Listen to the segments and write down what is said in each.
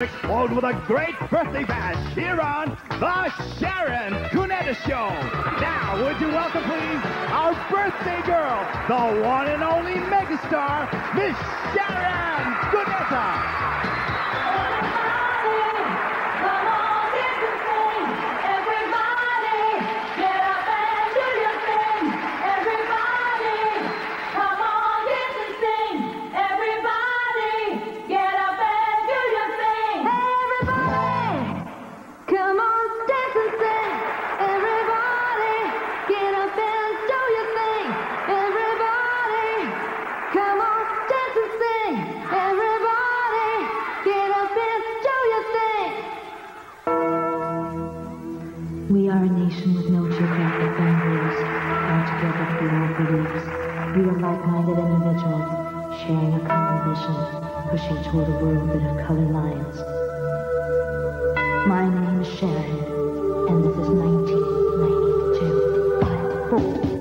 explode with a great birthday bash here on The Sharon Cuneta Show. Now, would you welcome, please, our birthday girl, the one and only megastar, Miss Sharon We are a nation with no geographic boundaries, bound together our beliefs. We are like-minded individuals, sharing a common vision, pushing toward a world that of color lines. My name is Sharon, and this is 1992. Five, four,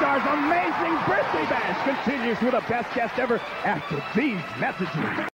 Now, Megastar's amazing birthday bash continues with a best guest ever after these messages.